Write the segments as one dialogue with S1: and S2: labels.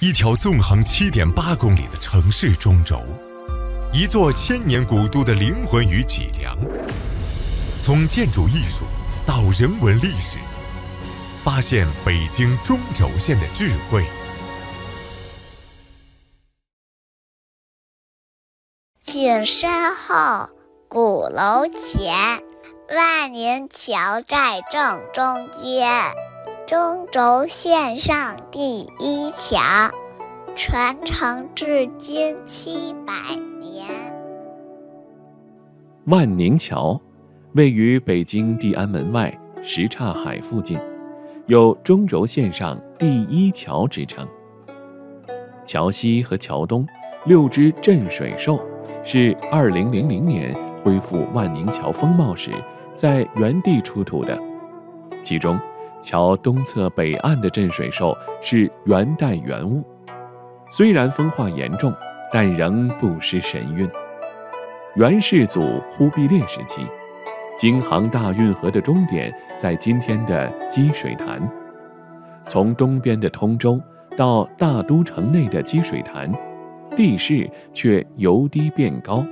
S1: 一条纵横七点八公里的城市中轴，一座千年古都的灵魂与脊梁。从建筑艺术到人文历史，发现北京中轴线的智慧。
S2: 景山后鼓楼前，万宁桥在正中间。中轴线上第一桥，传承至今七百年。
S3: 万宁桥位于北京地安门外什刹海附近，有中轴线上第一桥之称。桥西和桥东六只镇水兽是2000年恢复万宁桥风貌时在原地出土的，其中。桥东侧北岸的镇水兽是元代原物，虽然风化严重，但仍不失神韵。元世祖忽必烈时期，京杭大运河的终点在今天的积水潭，从东边的通州到大都城内的积水潭，地势却由低变高，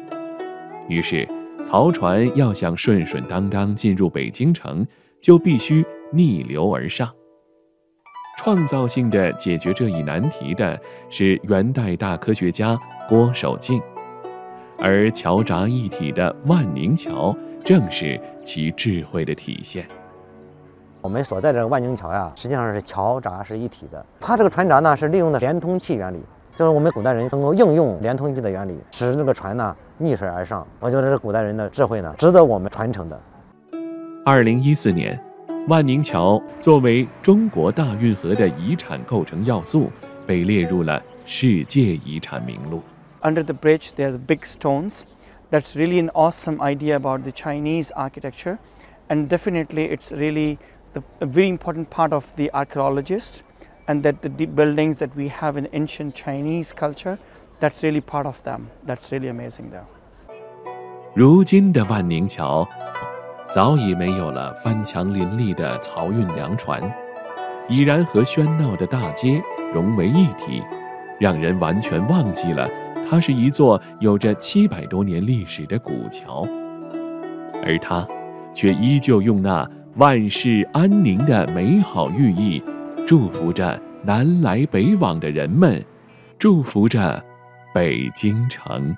S3: 于是漕船要想顺顺当当进入北京城，就必须。逆流而上，创造性的解决这一难题的是元代大科学家郭守敬，而桥闸一体的万宁桥正是其智慧的体现。
S4: 我们所在这个万宁桥呀，实际上是桥闸是一体的。它这个船闸呢，是利用的连通器原理，就是我们古代人能够应用连通器的原理，使这个船呢逆水而上。我觉得这古代人的智慧呢，值得我们传承的。
S3: 二零一四年。万宁桥作为中国大运河的遗产构成要素，被列入了世界遗产名录。
S5: Under the bridge, there's big stones. That's really an awesome idea about the Chinese architecture, and definitely it's really the, a very important part of the archaeologist, and that the deep buildings that we have in ancient Chinese culture, that's really part of them. That's really amazing, though.
S3: 如今的万宁桥。 早已没有了翻墙林立的漕运粮船，已然和喧闹的大街融为一体，让人完全忘记了它是一座有着七百多年历史的古桥。而它，却依旧用那万事安宁的美好寓意，祝福着南来北往的人们，祝福着北京城。